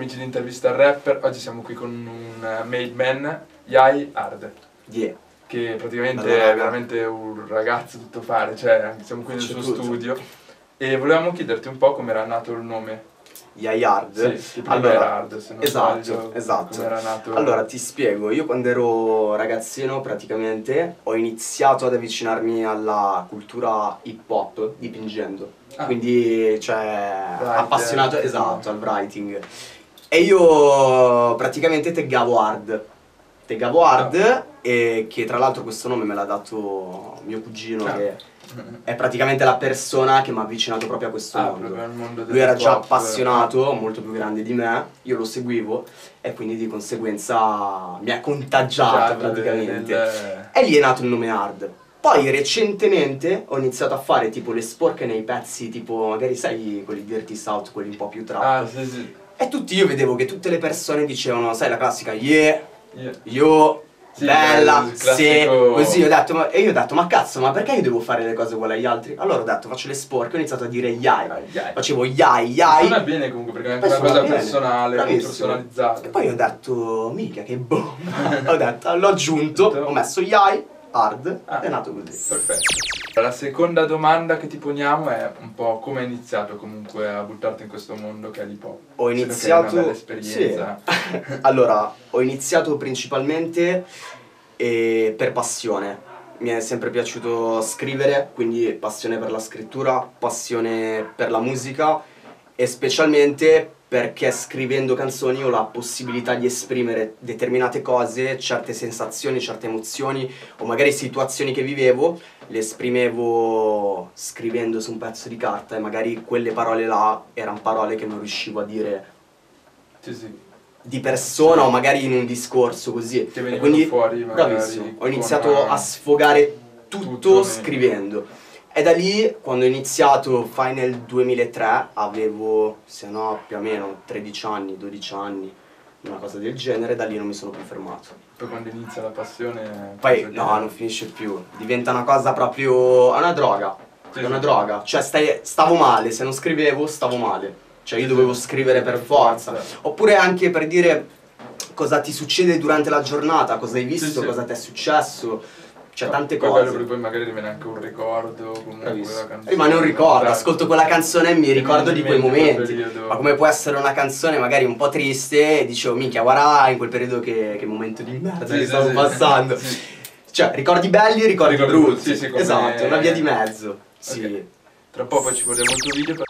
amici di Intervista al Rapper, oggi siamo qui con un eh, made man, Yai Hard, Yeah. che praticamente Bella è veramente un ragazzo tutto fare, cioè siamo qui nel suo tutto. studio e volevamo chiederti un po' come era nato il nome. Yayard. Sì, che prima allora, era Hard, se non esatto, sbaglio, esatto. come era nato. Allora ti spiego, io quando ero ragazzino praticamente ho iniziato ad avvicinarmi alla cultura hip hop dipingendo. Ah. Quindi cioè Writer, appassionato sì. esatto al writing. E io praticamente taggavo hard. Taggavo hard Ah. e che tra l'altro questo nome me l'ha dato mio cugino Ah. che è praticamente la persona che mi ha avvicinato proprio a questo Ah, mondo. mondo Lui era già appassionato, molto più grande di me, io lo seguivo e quindi di conseguenza mi ha contagiato praticamente. del- E lì è nato il nome Hard. Poi recentemente ho iniziato a fare tipo le sporche nei pezzi, tipo magari sai quelli Dirty South, quelli un po' più trap. Ah, sì, sì. E tutti io vedevo che tutte le persone dicevano, sai la classica, yeah, Yeah. io, Sì, bella, classico- così ho detto, ma, e io ho detto, ma cazzo, ma perché io devo fare le cose uguali agli altri? Allora ho detto, faccio le sporche, ho iniziato a dire yai, Ah, Yai. facevo yai, yai. Suona bene comunque perché è una cosa bene. personale, personalizzata. E poi ho detto, mica che boh. ho detto, l'ho aggiunto, ho messo yai, hard, Ah. è nato così. Perfetto. La seconda domanda che ti poniamo è un po' come hai iniziato comunque a buttarti in questo mondo che è l'hip hop. Ho iniziato... Sì. allora, ho iniziato principalmente eh, per passione. Mi è sempre piaciuto scrivere, quindi passione per la scrittura, passione per la musica e specialmente perché scrivendo canzoni ho la possibilità di esprimere determinate cose, certe sensazioni, certe emozioni o magari situazioni che vivevo, le esprimevo scrivendo su un pezzo di carta e magari quelle parole là erano parole che non riuscivo a dire Sì, sì. di persona o magari in un discorso così. Che E quindi, fuori magari bravissimo, ho iniziato a sfogare tutto, tutto, scrivendo. E da lì, quando ho iniziato, fai nel 2003, avevo, se no, più o meno 13 anni, 12 anni, una cosa del genere, da lì non mi sono più fermato. Poi quando inizia la passione... Poi, no, non finisce più, diventa una cosa proprio, è una droga, Sì, è una sì. droga, cioè stai- stavo male, se non scrivevo stavo male, cioè io dovevo scrivere per forza. Oppure anche per dire cosa ti succede durante la giornata, cosa hai visto, sì. cosa ti è successo, cioè tante Poi cose. bello poi magari rimane anche un ricordo, comunque. Rimane un ricordo, ascolto quella canzone e mi ricordo di quei momenti. Ma come può essere una canzone magari un po' triste e dicevo, minchia, guarda in quel periodo che, che momento di merda Sì, che sì, stavo sì. passando. Sì. Cioè, ricordi belli e ricordi, Ricordi brutti. sì, sì, come- Esatto, una via di mezzo. Sì. Ok. Tra un po' poi ci guardiamo il tuo video. per-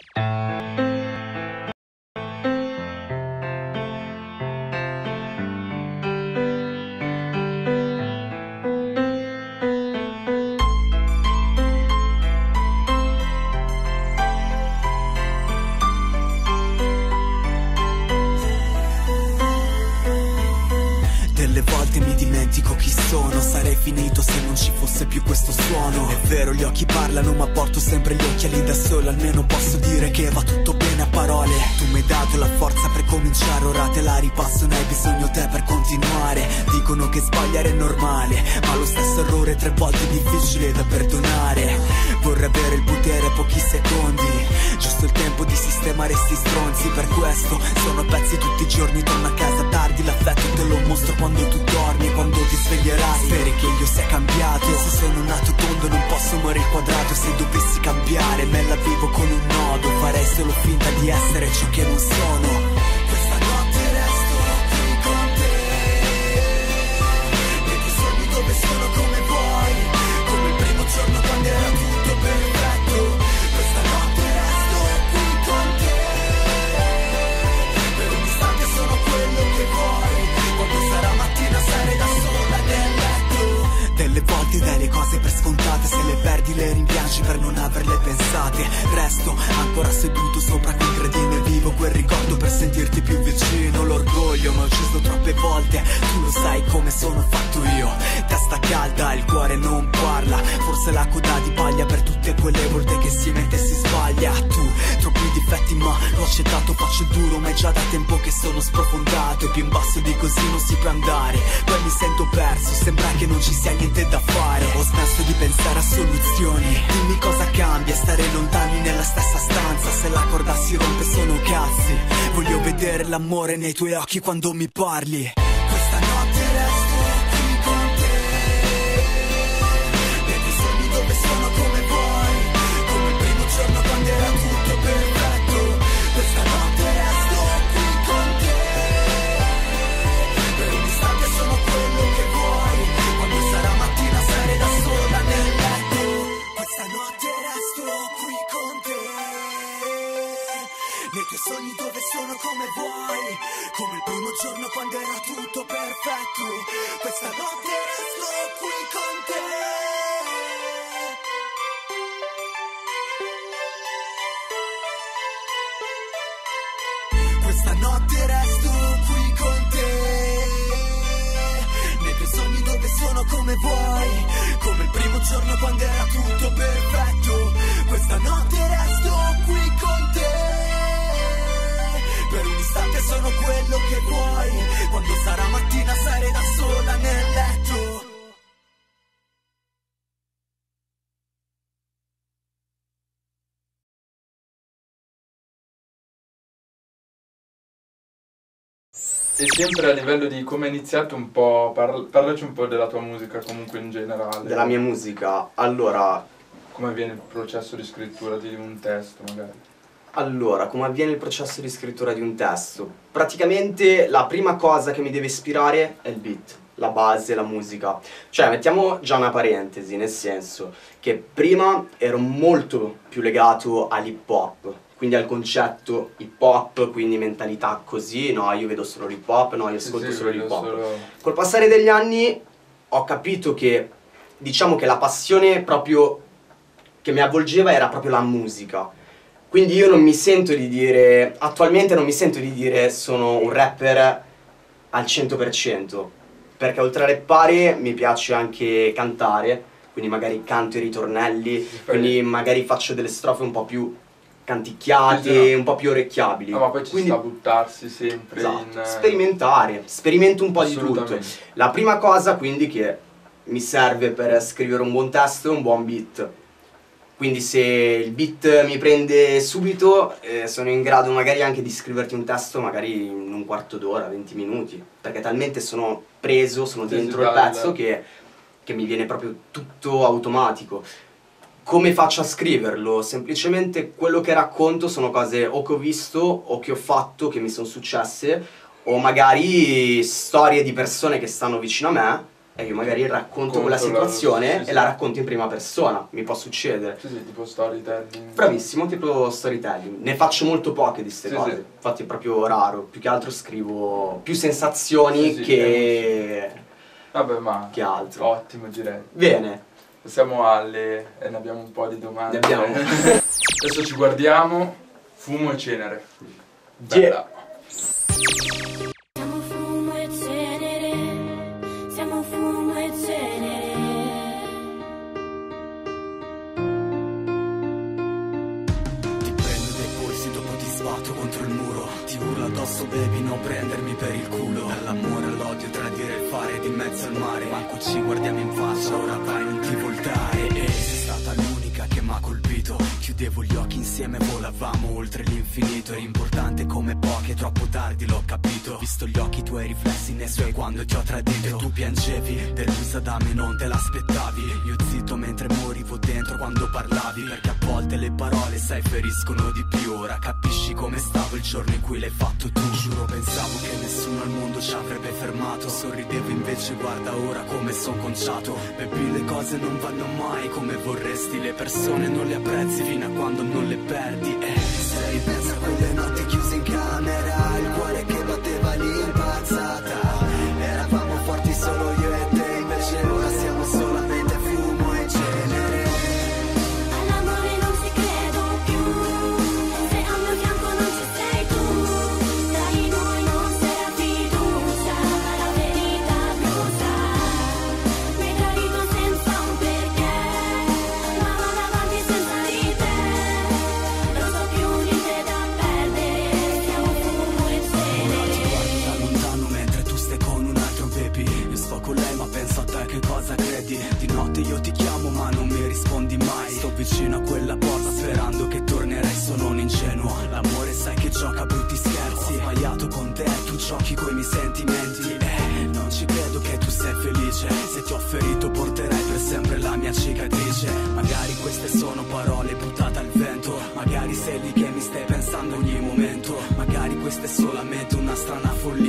vero gli occhi parlano ma porto sempre gli occhiali da solo Almeno posso dire che va tutto bene a parole. Tu mi hai dato la forza per cominciare Ora te la ripasso, ne hai bisogno te per continuare. Dicono che sbagliare è normale Ma lo stesso errore tre volte difficile da perdonare. Vorrei avere il potere pochi secondi Giusto il tempo di sistemare sti stronzi. Per questo sono a pezzi tutti i giorni Torno a casa tardi, l'affetto te lo mostro quando tu dormi quando ti sveglierai. Speri che io sia cambiato Se sono nato posso morire quadrato Se dovessi cambiare me la vivo con un nodo Farei solo finta di essere ciò che non sono cose per scontate Se le perdi le rimpiangi per non averle pensate. Resto ancora seduto sopra quel gradino E vivo quel ricordo per sentirti più vicino. L'orgoglio mi ha ucciso troppe volte sai come sono fatto io. Testa calda, il cuore non parla. Forse la coda di paglia per tutte quelle volte che si mette e si sbaglia. Tu, troppi difetti ma l'ho accettato Faccio duro ma è già da tempo che sono sprofondato. E più in basso di così non si può andare. Poi mi sento perso, sembra che non ci sia niente da fare. Ho smesso di pensare a soluzioni. Dimmi cosa cambia, stare lontani nella stessa stanza. Se la corda si rompe sono cazzi. Vedere l'amore nei tuoi occhi quando mi parli sono come vuoi Come il primo giorno quando era tutto perfetto. Questa notte resto qui con te. Per un istante sono quello che vuoi Quando sarà mattina sarai da sola nel letto E sempre a livello di come hai iniziato un po', parla- parlaci un po' della tua musica comunque in generale. Della mia musica, allora, Come avviene il processo di scrittura di un testo magari. allora, come avviene il processo di scrittura di un testo? Praticamente la prima cosa che mi deve ispirare è il beat, la base, la musica. Cioè, mettiamo già una parentesi, nel senso che prima ero molto più legato all'hip hop, quindi al concetto hip hop, quindi mentalità così, no, io vedo solo l'hip hop, no, io ascolto sì, solo l'hip hop. solo- Col passare degli anni ho capito che, diciamo che la passione proprio che mi avvolgeva era proprio la musica. Quindi io non mi sento di dire, attualmente non mi sento di dire sono un rapper al 100%, perché oltre a rappare mi piace anche cantare, quindi magari canto i ritornelli, quindi magari faccio delle strofe un po' più canticchiate, Sì, no. un po' più orecchiabili. No, ma poi ci Quindi- sta buttarsi sempre Esatto, in... eh, sperimentare, sperimento un po' di tutto. La prima cosa quindi che mi serve per scrivere un buon testo è un buon beat. Quindi se il beat mi prende subito eh, sono in grado magari anche di scriverti un testo magari in un quarto d'ora, 20 minuti, perché talmente sono preso, sono dentro il pezzo che, che mi viene proprio tutto automatico. Come faccio a scriverlo? Semplicemente quello che racconto sono cose o che ho visto o che ho fatto, che mi sono successe, o magari storie di persone che stanno vicino a me e io magari racconto quella Conto la- situazione sì, sì. e la racconto in prima persona, mi può succedere. Sì, sì, tipo storytelling. Bravissimo, tipo storytelling. Ne faccio molto poche di queste Sì, cose. Infatti è proprio raro. Più che altro scrivo più sensazioni che... Vabbè, ma... che altro. Ottimo, direi. Bene. Passiamo alle... e ne abbiamo un po' di domande. Ne abbiamo. Adesso ci guardiamo. Fumo e cenere. Bella. Siamo di mezzo al mare Manco ci guardiamo in faccia, ora vai, non ti voltare. E sei stata l'unica che m'ha colpito. Chiudevo gli occhi insieme, volavamo oltre l'infinito. Eri importante come poche, troppo tardi l'ho capito. Visto gli occhi tuoi riflessi nei suoi quando ti ho tradito. E tu piangevi, delusa da me non te l'aspettavi. Io zitto mentre morivo dentro quando parlavi Perché a volte le parole sai feriscono di più. Ora capisci come stavo il giorno in cui l'hai fatto tu? Giuro pensavo che nessuno al mondo ci avrebbe fermato. Sorridevo invece guarda ora come son conciato. Baby le cose non vanno mai come vorresti Le persone non le apprezzi fino a quando non le perdi E non mi rispondi mai. Sto vicino a quella porta sperando che tornerai Sono un ingenuo, l'amore sai che gioca brutti scherzi. Ho sbagliato con te, tu giochi coi miei sentimenti. Eh, Non ci credo che tu sei felice. Se ti ho ferito porterai per sempre la mia cicatrice. Magari queste sono parole buttate al vento. Magari sei lì che mi stai pensando ogni momento. Magari questa è solamente una strana follia.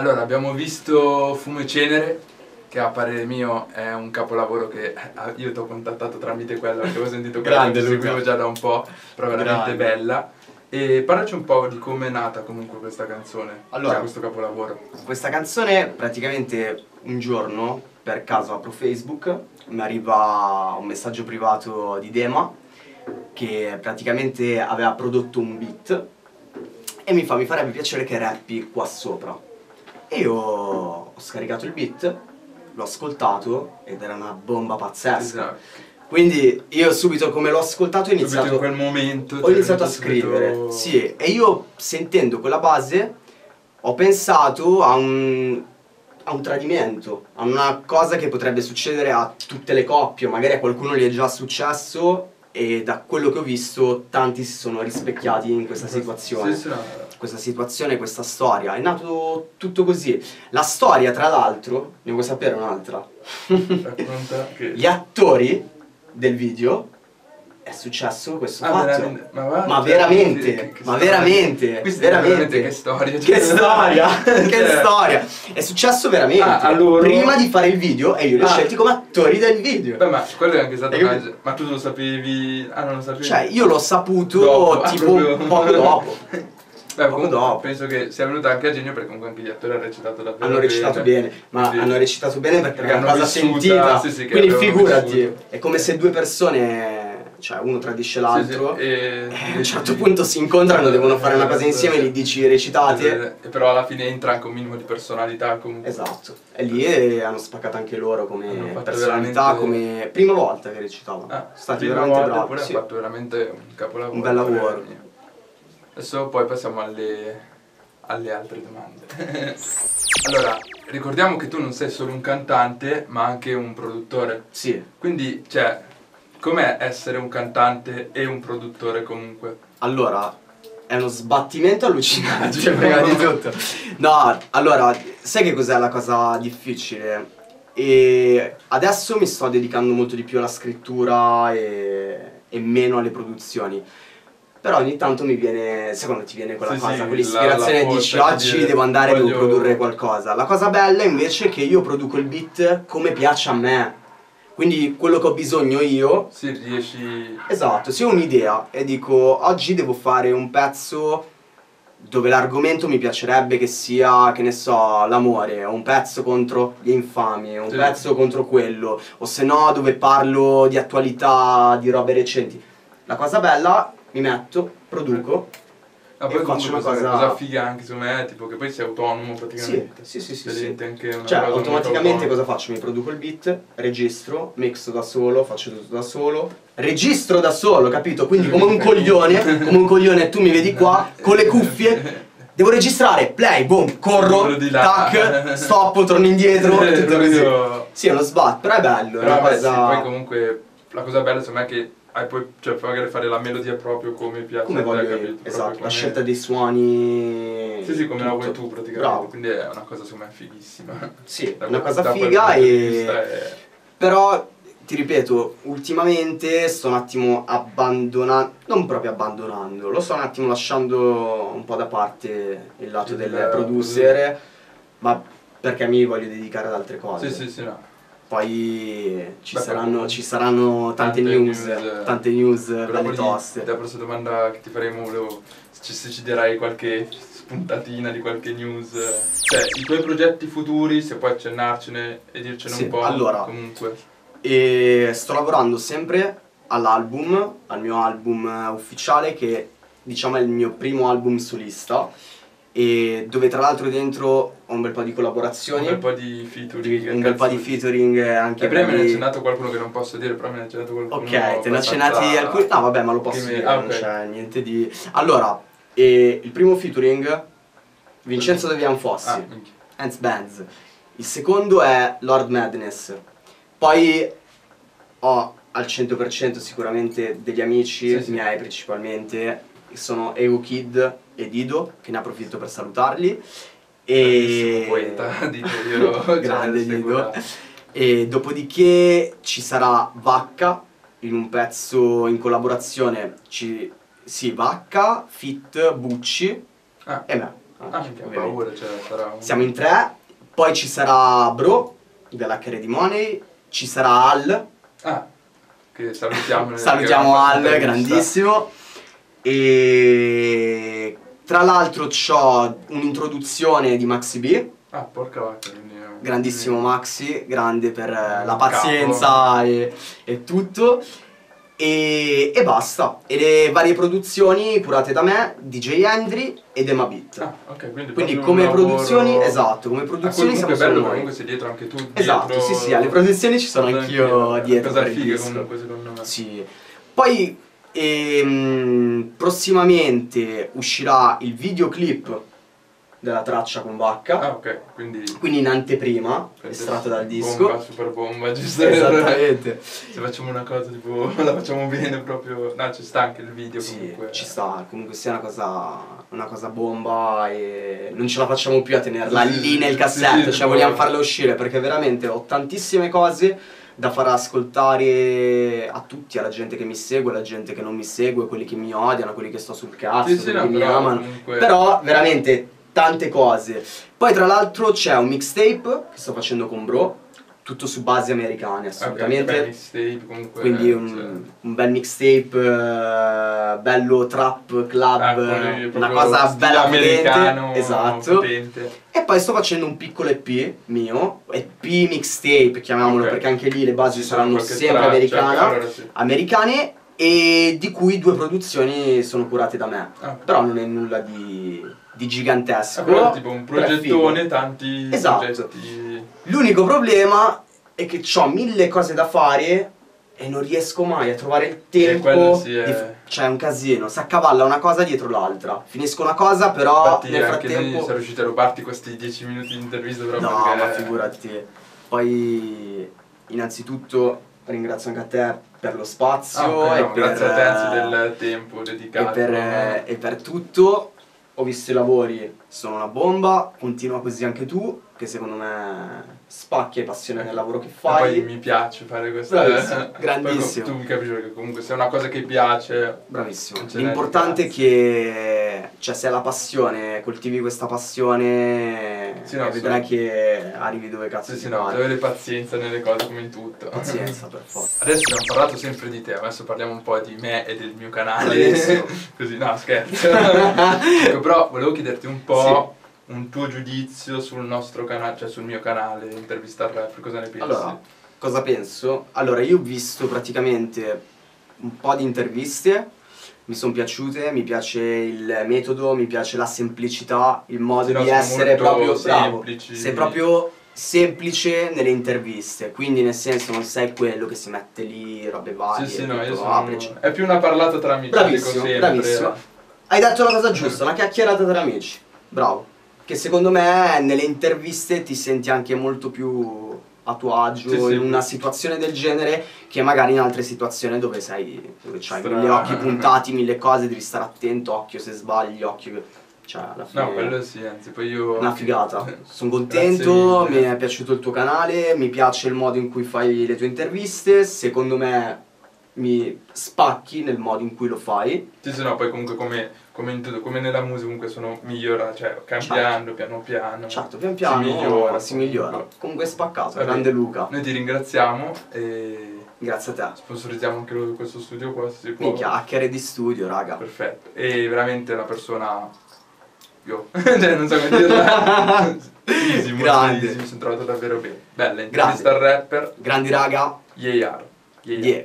Allora, abbiamo visto Fumo e Cenere, che a parere mio è un capolavoro che eh, io ti ho contattato tramite quello, perché avevo sentito Grande, che Luca. seguivo già da un po', però veramente Grande. bella. E parlaci un po' di come è nata comunque questa canzone, Allora. cioè questo capolavoro. Questa canzone praticamente un giorno per caso apro Facebook, mi arriva un messaggio privato di Dema che praticamente aveva prodotto un beat e mi fa mi farebbe piacere che rappi qua sopra. E io ho scaricato il beat, l'ho ascoltato ed era una bomba pazzesca. Esatto. Quindi io subito come l'ho ascoltato ho Subito iniziato in quel momento ho ti è iniziato a venuto subito- scrivere, sì, e io sentendo quella base ho pensato a un, a un tradimento, a una cosa che potrebbe succedere a tutte le coppie, magari a qualcuno gli è già successo e da quello che ho visto tanti si sono rispecchiati in questa situazione. Sì, sì. Questa situazione, questa storia, è nato tutto così. La storia, tra l'altro, ne vuoi sapere un'altra? Racconta che... Gli attori del video è successo questo Ah, fatto. veramente? Ma, va, Ma cioè, veramente, che- che ma storia. veramente, veramente. veramente che storia. Che cioè. storia, che Cioè, storia. È successo veramente. Ah, a loro- Prima di fare il video e io li ho Ah. scelti come attori del video. Beh, ma quello è anche stato capito? Ma tu lo sapevi... Ah, non lo sapevi? Cioè, io l'ho saputo Dopo, ah, tipo proprio- poco dopo. Beh, poco comunque dopo. penso che sia venuta anche a genio perché comunque anche gli attori hanno recitato davvero Hanno recitato bene, ma Quindi- hanno recitato bene perché, Perché era una hanno cosa vissuta, sentita. sì, sì, Quindi figurati, vissuto. è come se due persone, cioè uno tradisce l'altro. Sì, e... e a un certo punto si incontrano, devono fare una cosa insieme, gli dici recitate. E però alla fine entra anche un minimo di personalità comunque. Esatto, e lì eh, hanno spaccato anche loro come Hanno personalità, veramente- come prima volta che recitavano. Ah, Sono stati veramente bravi. Sì. ha fatto veramente un capolavoro. Un bel lavoro. Adesso poi passiamo alle, alle altre domande. allora, ricordiamo che tu non sei solo un cantante, ma anche un produttore. Sì. Quindi, cioè, com'è essere un cantante e un produttore comunque? Allora, è uno sbattimento allucinante Sì, prima di tutto. No, allora, sai che cos'è la cosa difficile? E adesso mi sto dedicando molto di più alla scrittura e, e meno alle produzioni. Però ogni tanto mi viene, secondo ti viene quella Sì, cosa, sì, quell'ispirazione la dici di oggi dire, devo andare, devo voglio- produrre qualcosa. La cosa bella invece è che io produco il beat come piace a me. Quindi quello che ho bisogno io Sì, riesci... Esatto, se ho un'idea e dico oggi devo fare un pezzo dove l'argomento mi piacerebbe che sia, che ne so, l'amore, o un pezzo contro gli infami, un Sì. pezzo contro quello, o se no dove parlo di attualità, di robe recenti. La cosa bella, mi metto, produco, Ma E poi faccio una cosa, cosa- figa anche secondo me è tipo che poi sei autonomo praticamente. Sì, sì, sì, sì, Cioè, sì. Cioè, automaticamente cosa faccio? Mi produco il beat, registro, mixo da solo, faccio tutto da solo, registro da solo, capito? Quindi come un coglione, come un coglione tu mi vedi qua, con le cuffie, devo registrare, play, boom, corro, tac, stop, torno indietro, tutto così. Sì, è uno sbat, però è bello, è Però una vabbè, sì, cosa... poi comunque la cosa bella secondo me è che hai poi, cioè, magari fare la melodia proprio come piace Come a te, voglio io, capito? Esatto, come- la scelta dei suoni... Sì, sì, come la vuoi tutto. tu praticamente, Bravo. quindi è una cosa secondo me fighissima. Sì, è Da una cosa figa e... è- Però ti ripeto, ultimamente sto un attimo abbandonando, non proprio abbandonando, lo sto un attimo lasciando un po' da parte il lato Sì, del del producer, ma perché mi voglio dedicare ad altre cose. Sì, sì, sì, no. Poi ci, Beh, saranno, ci saranno tante, tante news, news, tante news poi toste. La prossima domanda che ti faremo, volevo, se, se ci dirai qualche spuntatina di qualche news, cioè i tuoi progetti futuri, se puoi accennarcene e dircene Sì, un po'. allora. Comunque. E sto lavorando sempre all'album, al mio album eh, ufficiale che diciamo è il mio primo album solista e dove tra l'altro dentro un bel po' di Un collaborazioni, bel po' di featuring. un bel po' di featuring anche E prima me ne hai accennato qualcuno che non posso dire, però me ne hai accennato qualcuno. Ok, te ne ho accennati alcuni. No, vabbè, ma lo posso dire, ah, non ok. c'è niente di. Allora, eh, il primo featuring Vincenzo De Vianfossi, Ah, minchia. Ants Bands. Il secondo è Lord Madness. Poi ho al 100% sicuramente degli amici, Sì, sì. miei principalmente, che sono Ego Kid e Dido, che ne approfitto per salutarli. E... poeta, io. cioè, Grande Dido. seguo- E dopodiché ci sarà Vacca in un pezzo in collaborazione. Ci... Sì, Vacca, Fit, Bucci Ah, e me. ah ovviamente. paura, cioè sarà un... Siamo in tre. Poi ci sarà Bro dell'HRD Money. Ci sarà Al. Ah, che salutiamo. Salutiamo che Al, grandissimo. E tra l'altro ho un'introduzione di Maxi B. Ah, porca vacca, quindi... grandissimo Maxi, grande per eh, la pazienza e, e tutto. E, e basta. E le varie produzioni curate da me, DJ Andri ed Emma Beat. Ah, ok, quindi, Quindi come un lavoro- produzioni, esatto, come Ah, produzioni comunque siamo bello, noi. comunque sei dietro anche tu. Esatto, sì, sì, alle produzioni ci sono anch'io dietro cosa figa comunque secondo me. Sì. Poi ehm, prossimamente uscirà il videoclip della traccia con Vacca. Ah, ok, quindi... Quindi in anteprima, estratto dal disco. Bomba, super bomba, giusto? Esattamente. Se facciamo una cosa tipo, la facciamo bene proprio... No, ci sta anche il video Sì, comunque. ci sta, comunque sia una cosa, una cosa bomba e non ce la facciamo più a tenerla Sì, lì nel sì, cassetto, sì, cioè tipo- vogliamo farla uscire perché veramente ho tantissime cose da far ascoltare a tutti, alla gente che mi segue, alla gente che non mi segue, quelli che mi odiano, quelli che sto sul cazzo, Sì, sì, quelli no, che mi però amano. comunque- Però veramente tante cose. Poi tra l'altro c'è un mixtape che sto facendo con Bro, tutto su basi americane assolutamente. beh, mixtape comunque... Quindi un, cioè, un bel mixtape, eh, bello trap club, ah, una cosa bella potente. Esatto. potente. E poi sto facendo un piccolo EP mio, EP mixtape, chiamiamolo, Ok. perché anche lì le basi Ci saranno sempre sì. americane e di cui due produzioni sono curate da me. Ah, Però non è nulla di, di gigantesco. Ah, però è tipo un però progettone, tanti Esatto. progetti... L'unico problema è che ho mille cose da fare e non riesco mai a trovare il tempo. quello sì è- di f- Cioè, è un casino. Si accavalla una cosa dietro l'altra. Finisco una cosa, però Infatti nel anche noi frattempo. siamo riusciti a rubarti questi 10 minuti di intervista proprio No, perché... ma figurati. Poi, innanzitutto, ringrazio anche a te per lo spazio Ah, ok, e no, per, grazie a te anzi eh, del tempo e dedicato. per, eh, e per tutto. Ho visto i lavori, sono una bomba. Continua così anche tu, che secondo me spacchi e passione nel lavoro che E poi fai. mi piace fare questo. Bravissimo, grandissimo. Tu mi capisci perché comunque se è una cosa che piace. Bravissimo. L'importante è che, cioè, se hai la passione, coltivi questa passione, Sì, no, e vedrai sì. che arrivi dove cazzo Sì, sì, no, devi avere pazienza nelle cose come in tutto. Pazienza, per forza. Adesso abbiamo parlato sempre di te, adesso parliamo un po' di me e del mio canale. Bravissimo. Così, no, scherzo. Ecco, però volevo chiederti un po' un tuo giudizio sul nostro canale, cioè sul mio canale, intervista al rap, cosa ne pensi? Allora, cosa penso? Allora, io ho visto praticamente un po' di interviste, mi sono piaciute, mi piace il metodo, mi piace la semplicità, il modo no, di essere proprio bravo. semplici. Sei proprio semplice nelle interviste, quindi nel senso non sei quello che si mette lì robe varie. Sì, sì, no, io sono... aprici. È più una parlata tra amici, Bravissimo, bravissimo. Hai detto la cosa giusta, una chiacchierata tra amici. Bravo. Che secondo me nelle interviste ti senti anche molto più a tuo agio Sì, sì. in una situazione del genere che magari in altre situazioni dove sei dove c'hai Stra- mille occhi puntati, mille cose, devi stare attento, occhio se sbagli, occhio cioè alla fine No, quello sì, anzi, poi io... una figata. Sono contento, mi è piaciuto il tuo canale, mi piace il modo in cui fai le tue interviste, secondo me mi spacchi nel modo in cui lo fai. Sì, sì, no, poi comunque come, come, in tutto- come nella musica comunque sono migliora, cioè cambiando piano piano. Certo, pian piano Si migliora. si migliora. Comunque spaccato, Va grande. Luca. Noi ti ringraziamo e Grazie a te. sponsorizziamo anche lo- questo studio qua, se si può. Hacker di studio, raga. Perfetto. E veramente una persona... Io. cioè, non so come dirla. easy, Grande. easy, mi sono trovato davvero bene. Bella, intervista al rapper. Grandi raga. Yeah, yeah. Yeah. yeah.